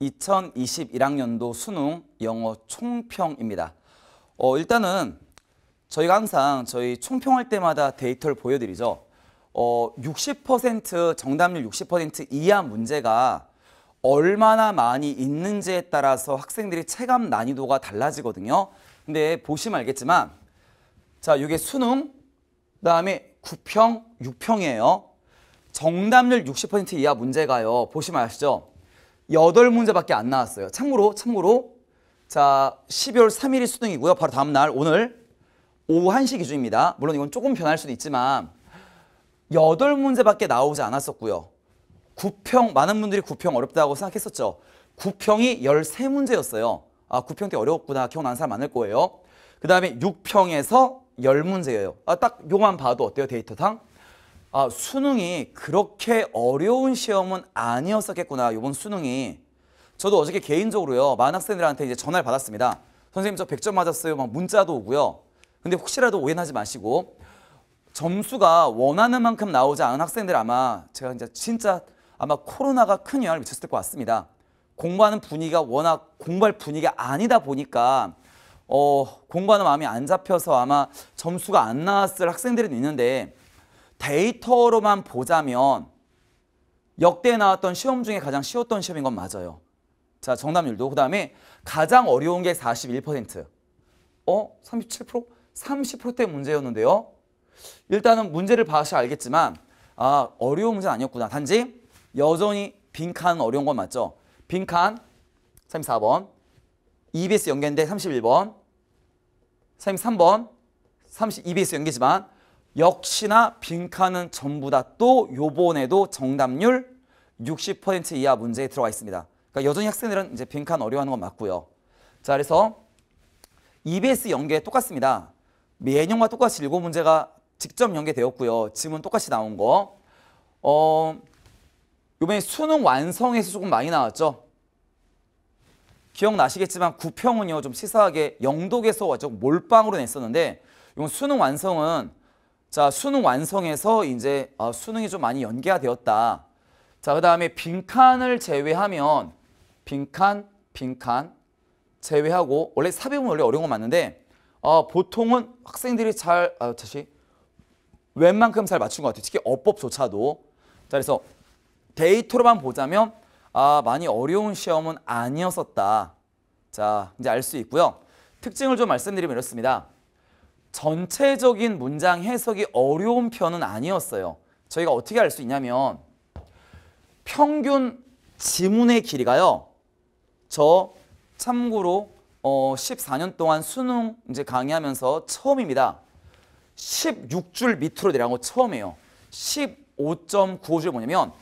2021학년도 수능 영어 총평입니다. 어, 일단은 저희가 항상 저희 총평할 때마다 데이터를 보여드리죠. 어, 60% 정답률 60% 이하 문제가 얼마나 많이 있는지에 따라서 학생들이 체감 난이도가 달라지거든요. 근데 보시면 알겠지만 자, 이게 수능 그다음에 9평, 6평이에요. 정답률 60% 이하 문제가요. 보시면 아시죠? 8문제밖에 안 나왔어요. 참고로 참고로 자 12월 3일이 수능이고요. 바로 다음 날 오늘 오후 1시 기준입니다. 물론 이건 조금 변할 수도 있지만 8문제밖에 나오지 않았었고요. 9평 많은 분들이 9평 어렵다고 생각했었죠. 9평이 13문제였어요. 아 9평 때 어려웠구나 기억나는 사람 많을 거예요. 그 다음에 6평에서 10문제예요. 아, 딱 요만 봐도 어때요 데이터상? 아 수능이 그렇게 어려운 시험은 아니었었겠구나 이번 수능이. 저도 어저께 개인적으로요 많은 학생들한테 이제 전화를 받았습니다. 선생님 저 100점 맞았어요. 막 문자도 오고요. 근데 혹시라도 오해하지 마시고 점수가 원하는 만큼 나오지 않은 학생들 아마 제가 이제 진짜 아마 코로나가 큰 영향을 미쳤을 것 같습니다. 공부하는 분위기가 워낙 공부할 분위기가 아니다 보니까 어, 공부하는 마음이 안 잡혀서 아마 점수가 안 나왔을 학생들이 있는데 데이터로만 보자면 역대 나왔던 시험 중에 가장 쉬웠던 시험인 건 맞아요. 자, 정답률도. 그 다음에 가장 어려운 게 41%. 어? 37%? 30%대 문제였는데요. 일단은 문제를 봐서 알겠지만 아 어려운 문제는 아니었구나. 단지 여전히 빈칸은 어려운 건 맞죠. 빈칸 34번 EBS 연계인데 31번 33번 30 EBS 연계지만 역시나 빈칸은 전부 다 또 요번에도 정답률 60% 이하 문제에 들어가 있습니다. 그러니까 여전히 학생들은 이제 빈칸 어려워하는 건 맞고요. 자 그래서 EBS 연계 똑같습니다. 예년과 똑같이 일곱 문제가 직접 연계되었고요. 지문 똑같이 나온 거. 어, 이번에 수능 완성에서 조금 많이 나왔죠. 기억나시겠지만 구평은요 좀 치사하게 영독에서 좀 몰빵으로 냈었는데 이건 수능 완성은 자 수능 완성에서 이제 아, 수능이 좀 많이 연계가 되었다. 자 그 다음에 빈칸을 제외하면 빈칸 빈칸 제외하고 원래 삽입은 원래 어려운 건 맞는데 어, 보통은 학생들이 잘 아, 다시 웬만큼 잘 맞춘 것 같아요. 특히 어법조차도. 자 그래서 데이터로만 보자면 아 많이 어려운 시험은 아니었었다. 자 이제 알 수 있고요. 특징을 좀 말씀드리면 이렇습니다. 전체적인 문장 해석이 어려운 편은 아니었어요. 저희가 어떻게 알 수 있냐면 평균 지문의 길이가요. 저 참고로 어 14년 동안 수능 이제 강의하면서 처음입니다. 16줄 밑으로 내려간 거 처음이에요. 15.95줄 뭐냐면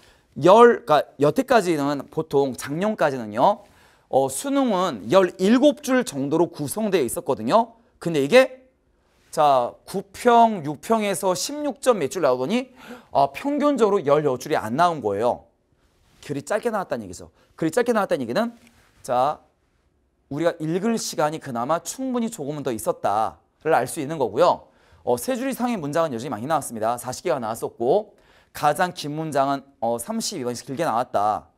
열, 그러니까 여태까지는 보통 작년까지는요. 어, 수능은 17줄 정도로 구성되어 있었거든요. 근데 이게 자 9평, 6평에서 16점 몇 줄 나오더니 아, 평균적으로 16줄이 안 나온 거예요. 글이 짧게 나왔다는 얘기죠. 글이 짧게 나왔다는 얘기는 자 우리가 읽을 시간이 그나마 충분히 조금은 더 있었다를 알 수 있는 거고요. 어, 세 줄 이상의 문장은 여전히 많이 나왔습니다. 40개가 나왔었고 가장 긴 문장은 어, 32번씩 길게 나왔다.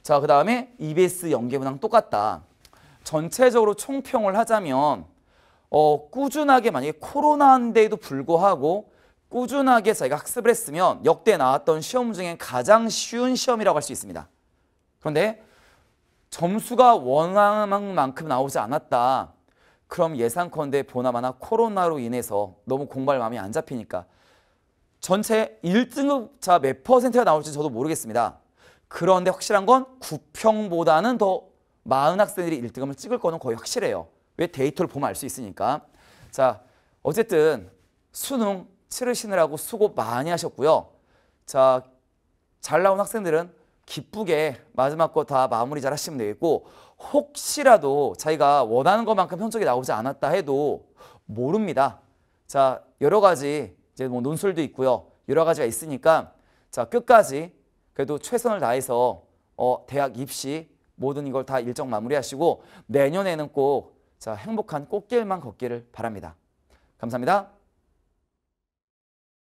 자, 그 다음에 EBS 연계 문항 똑같다. 전체적으로 총평을 하자면 어, 꾸준하게 만약에 코로나인데도 불구하고 꾸준하게 저희가 학습을 했으면 역대 나왔던 시험 중에 가장 쉬운 시험이라고 할 수 있습니다. 그런데 점수가 원하는 만큼 나오지 않았다. 그럼 예상컨대 보나마나 코로나로 인해서 너무 공부할 마음이 안 잡히니까 전체 1등급자 몇 퍼센트가 나올지 저도 모르겠습니다. 그런데 확실한 건 9평보다는 더 많은 학생들이 1등급을 찍을 거는 거의 확실해요. 왜 데이터를 보면 알 수 있으니까. 자, 어쨌든 수능 치르시느라고 수고 많이 하셨고요. 자, 잘 나온 학생들은 기쁘게 마지막 거 다 마무리 잘 하시면 되겠고 혹시라도 자기가 원하는 것만큼 성적이 나오지 않았다 해도 모릅니다. 자, 여러 가지 이제 뭐 논술도 있고요. 여러 가지가 있으니까 자, 끝까지 그래도 최선을 다해서 어, 대학 입시 모든 이걸 다 일정 마무리하시고 내년에는 꼭 자, 행복한 꽃길만 걷기를 바랍니다. 감사합니다.